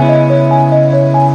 うん。